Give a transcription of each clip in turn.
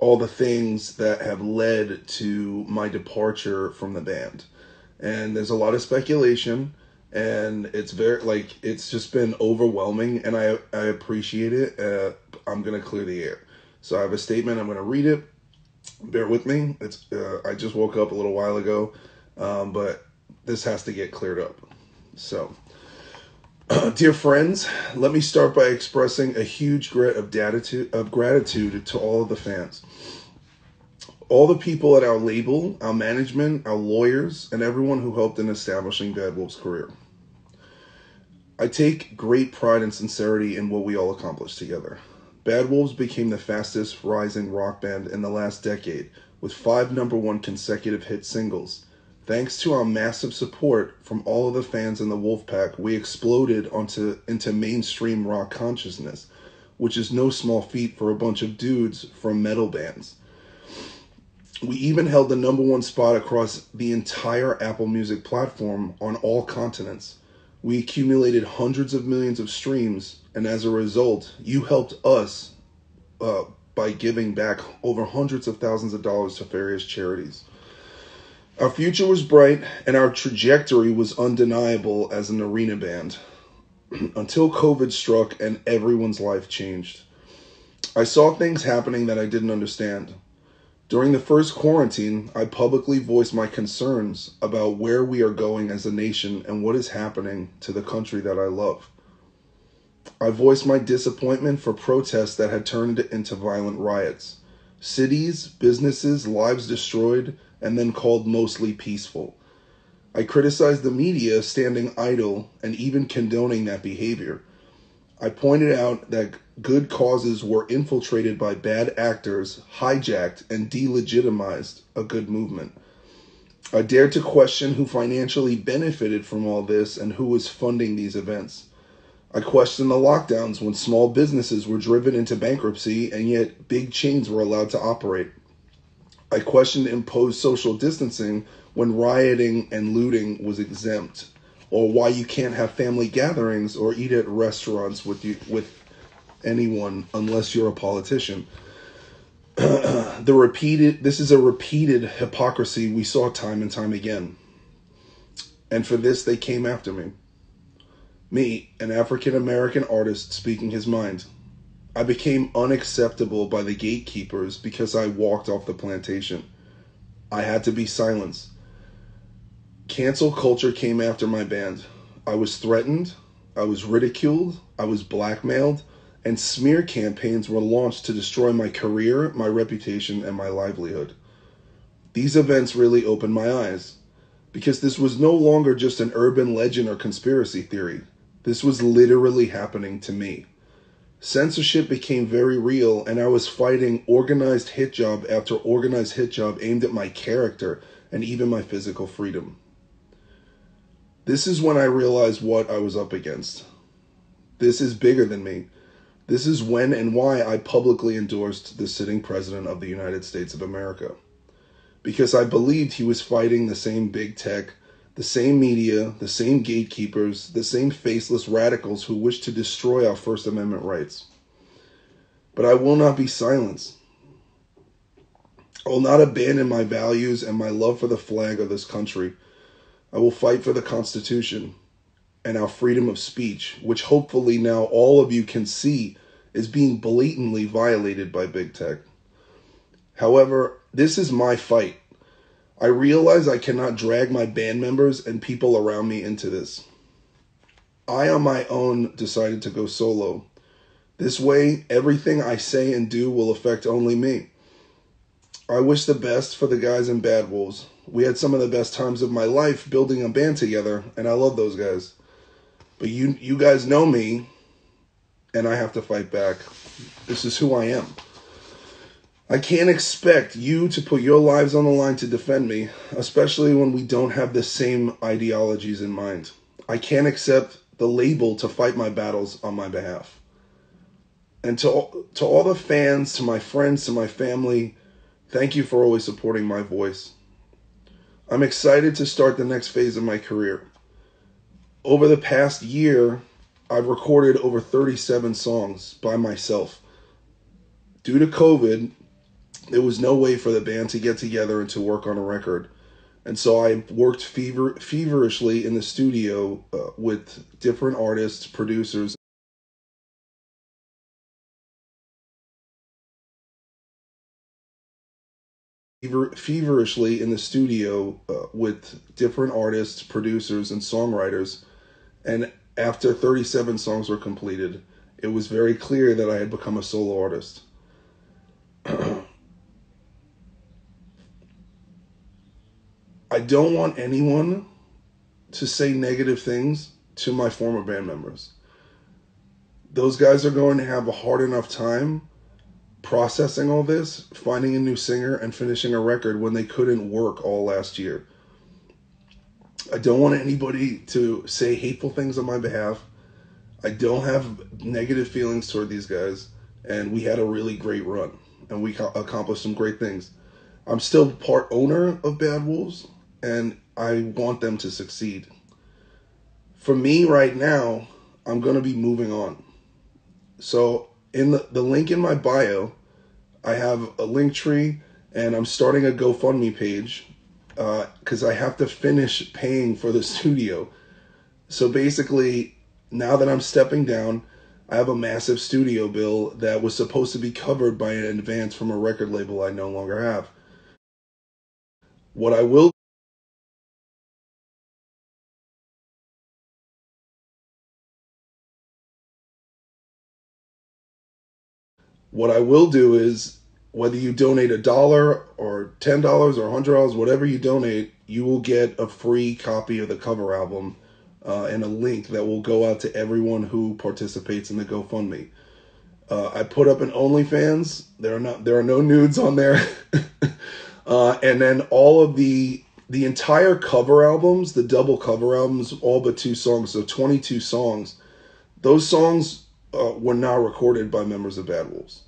all the things that have led to my departure from the band. And there's a lot of speculation and it's very like it's just been overwhelming and I I appreciate it. Uh, I'm going to clear the air. So I have a statement, I'm going to read it. Bear with me. It's uh, I just woke up a little while ago. Um, but this has to get cleared up. So dear friends, let me start by expressing a huge grat of gratitude, of gratitude to all of the fans. All the people at our label, our management, our lawyers, and everyone who helped in establishing Bad Wolf's career. I take great pride and sincerity in what we all accomplished together. Bad Wolves became the fastest rising rock band in the last decade, with five number one consecutive hit singles Thanks to our massive support from all of the fans in the Wolfpack, we exploded onto into mainstream rock consciousness, which is no small feat for a bunch of dudes from metal bands. We even held the number one spot across the entire Apple Music platform on all continents. We accumulated hundreds of millions of streams, and as a result, you helped us uh, by giving back over hundreds of thousands of dollars to various charities. Our future was bright and our trajectory was undeniable as an arena band until COVID struck and everyone's life changed. I saw things happening that I didn't understand. During the first quarantine, I publicly voiced my concerns about where we are going as a nation and what is happening to the country that I love. I voiced my disappointment for protests that had turned into violent riots. Cities, businesses, lives destroyed, and then called mostly peaceful. I criticized the media standing idle and even condoning that behavior. I pointed out that good causes were infiltrated by bad actors, hijacked, and delegitimized a good movement. I dared to question who financially benefited from all this and who was funding these events. I questioned the lockdowns when small businesses were driven into bankruptcy and yet big chains were allowed to operate. I questioned imposed social distancing when rioting and looting was exempt, or why you can't have family gatherings or eat at restaurants with you with anyone unless you're a politician. the repeated this is a repeated hypocrisy we saw time and time again. And for this they came after me. Me, an African American artist speaking his mind. I became unacceptable by the gatekeepers because I walked off the plantation. I had to be silenced. Cancel culture came after my band. I was threatened, I was ridiculed, I was blackmailed, and smear campaigns were launched to destroy my career, my reputation, and my livelihood. These events really opened my eyes because this was no longer just an urban legend or conspiracy theory. This was literally happening to me. Censorship became very real, and I was fighting organized hit job after organized hit job aimed at my character and even my physical freedom. This is when I realized what I was up against. This is bigger than me. This is when and why I publicly endorsed the sitting president of the United States of America. Because I believed he was fighting the same big tech the same media, the same gatekeepers, the same faceless radicals who wish to destroy our First Amendment rights. But I will not be silenced. I will not abandon my values and my love for the flag of this country. I will fight for the Constitution and our freedom of speech, which hopefully now all of you can see is being blatantly violated by big tech. However, this is my fight I realize I cannot drag my band members and people around me into this. I, on my own, decided to go solo. This way, everything I say and do will affect only me. I wish the best for the guys in Bad Wolves. We had some of the best times of my life building a band together, and I love those guys. But you, you guys know me, and I have to fight back. This is who I am. I can't expect you to put your lives on the line to defend me, especially when we don't have the same ideologies in mind. I can't accept the label to fight my battles on my behalf. And to, to all the fans, to my friends, to my family, thank you for always supporting my voice. I'm excited to start the next phase of my career. Over the past year, I've recorded over 37 songs by myself due to COVID, there was no way for the band to get together and to work on a record. And so I worked fever feverishly in the studio uh, with different artists, producers. Fever, feverishly in the studio uh, with different artists, producers, and songwriters. And after 37 songs were completed, it was very clear that I had become a solo artist. I don't want anyone to say negative things to my former band members. Those guys are going to have a hard enough time processing all this, finding a new singer, and finishing a record when they couldn't work all last year. I don't want anybody to say hateful things on my behalf. I don't have negative feelings toward these guys, and we had a really great run, and we accomplished some great things. I'm still part owner of Bad Wolves, and I want them to succeed. For me right now, I'm going to be moving on. So, in the, the link in my bio, I have a link tree and I'm starting a GoFundMe page because uh, I have to finish paying for the studio. So basically, now that I'm stepping down, I have a massive studio bill that was supposed to be covered by an advance from a record label I no longer have. What I will What I will do is whether you donate a dollar or ten dollars or hundred dollars, whatever you donate, you will get a free copy of the cover album uh, and a link that will go out to everyone who participates in the GoFundMe. Uh, I put up an OnlyFans. There are not there are no nudes on there, uh, and then all of the the entire cover albums, the double cover albums, all but two songs, so twenty two songs. Those songs uh, were not recorded by members of Bad Wolves.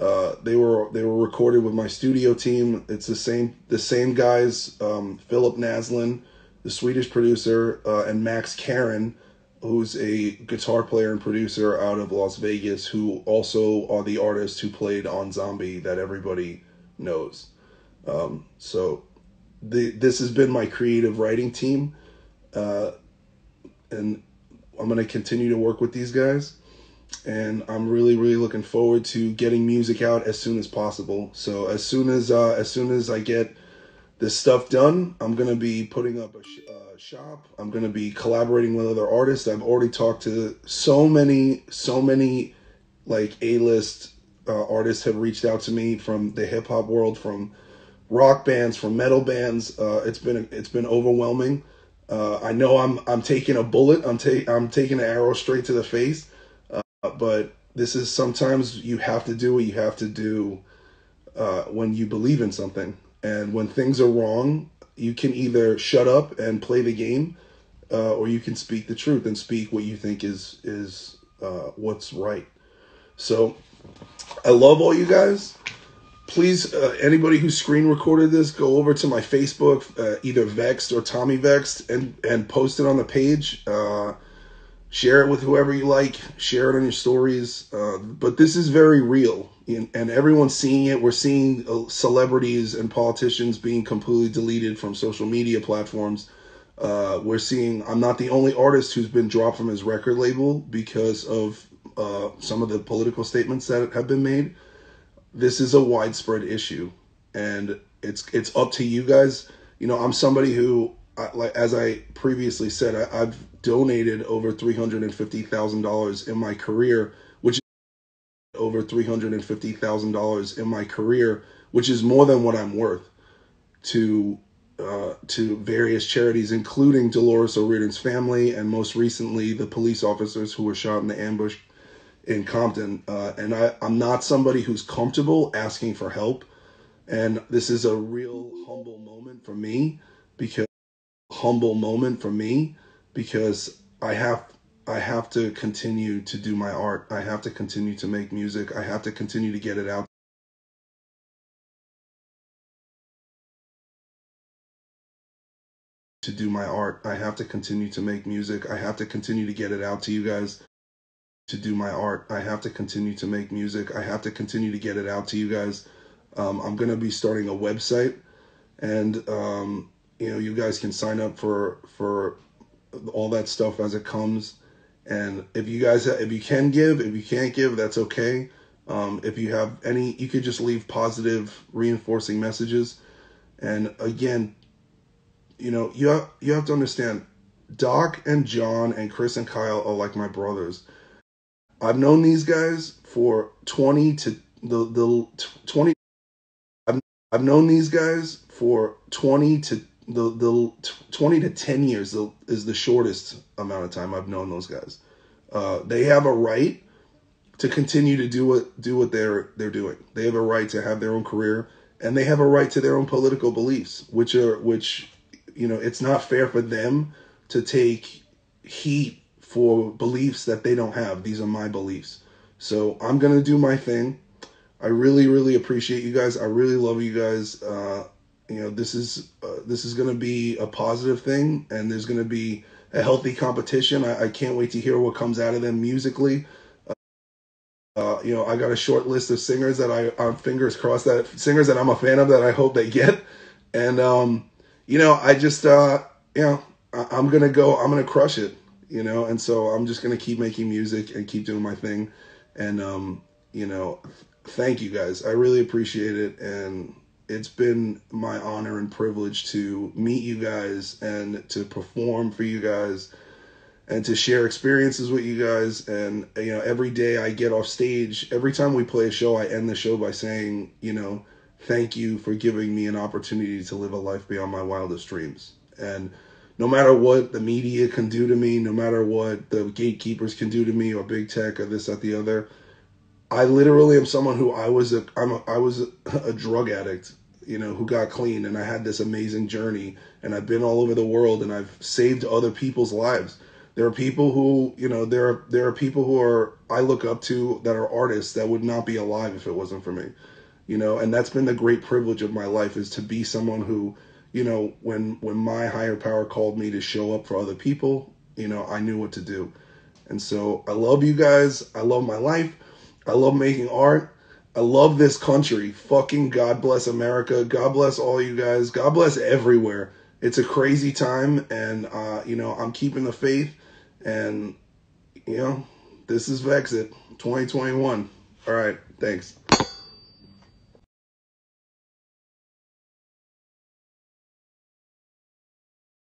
Uh, they were they were recorded with my studio team. It's the same the same guys, um, Philip Naslin, the Swedish producer, uh, and Max Karen, who's a guitar player and producer out of Las Vegas, who also are the artists who played on Zombie that everybody knows. Um, so, the this has been my creative writing team, uh, and I'm gonna continue to work with these guys and I'm really really looking forward to getting music out as soon as possible. So as soon as uh, as soon as I get this stuff done, I'm gonna be putting up a sh- uh, shop. I'm gonna be collaborating with other artists. I've already talked to so many so many like A list uh, artists have reached out to me from the hip hop world, from rock bands, from metal bands. Uh, it's been it's been overwhelming. Uh, I know I'm I'm taking a bullet. I'm taking I'm taking an arrow straight to the face but this is sometimes you have to do what you have to do uh, when you believe in something. And when things are wrong, you can either shut up and play the game, uh, or you can speak the truth and speak what you think is is uh, what's right. So, I love all you guys. Please, uh, anybody who screen recorded this, go over to my Facebook, uh, either Vext or Tommy Vext, and and post it on the page. Share it with whoever you like. Share it on your stories. Uh, but this is very real. And everyone's seeing it. We're seeing uh, celebrities and politicians being completely deleted from social media platforms. Uh, we're seeing i'm not the only artist who's been dropped from his record label because of uh, some of the political statements that have been made. This is a widespread issue. And it's it's up to you guys. You know i'm somebody who like as I previously said, I, have donated over three hundred and fifty thousand dollars in my career, which is over three hundred and fifty thousand dollars in my career, which is more than what I'm worth to uh, to various charities, including Dolores O'Riordan's family, and most recently the police officers who were shot in the ambush in Compton. Uh, and I, I'm not somebody who's comfortable asking for help, and this is a real humble moment for me because humble moment for me because I have I have to continue to do my art. I have to continue to make music. I have to continue to get it out. To do my art, I have to continue to make music. I have to continue to get it out to you guys. to do my art. I have to continue to make music. I have to continue to get it out to you guys. Um, I'm gonna be starting a website, and um, you know, you guys can sign up for for all that stuff as it comes. And if you guys, if you can give, if you can't give, that's okay. Um, if you have any, you could just leave positive, reinforcing messages. And again, you know, you have, you have to understand, Doc and John and Chris and Kyle are like my brothers. I've known these guys for 20 to the the 20 I've, I've known these guys for 20 to the the 20 to 10 years is the shortest amount of time I've known those guys. Uh, they have a right to continue to do what do what they're they're doing. They have a right to have their own career and they have a right to their own political beliefs, which are which you know, it's not fair for them to take heat for beliefs that they don't have. These are my beliefs. So I'm going to do my thing. I really, really appreciate you guys. I really love you guys. Uh, you know, this is uh, this is going to be a positive thing, and there's going to be a healthy competition. I, I, can't wait to hear what comes out of them musically. Uh, you know, I got a short list of singers that I, I'm fingers crossed that singers that I'm a fan of that I hope they get, and um, you know, I just uh, you know, I, I'm gonna go. I'm gonna crush it you know, and so I'm just gonna keep making music and keep doing my thing, and um, you know, thank you guys. I really appreciate it, and it's been my honor and privilege to meet you guys and to perform for you guys and to share experiences with you guys. And you know every day I get off stage every time we play a show I end the show by saying you know thank you for giving me an opportunity to live a life beyond my wildest dreams. And no matter what the media can do to me, no matter what the gatekeepers can do to me or big tech or this, that, the other, I literally am someone who I was a I'm a, I was a, a drug addict, you know, who got clean, and I had this amazing journey, and I've been all over the world, and I've saved other people's lives. There are people who, you know, there are there are people who are I look up to that are artists that would not be alive if it wasn't for me, you know, and that's been the great privilege of my life is to be someone who you know, when when my higher power called me to show up for other people, you know, I knew what to do. And so I love you guys. I love my life. I love making art. I love this country. Fucking God bless America. God bless all you guys. God bless everywhere. It's a crazy time and uh, you know, I'm keeping the faith and you know, this is Vexit 2021. All right, thanks.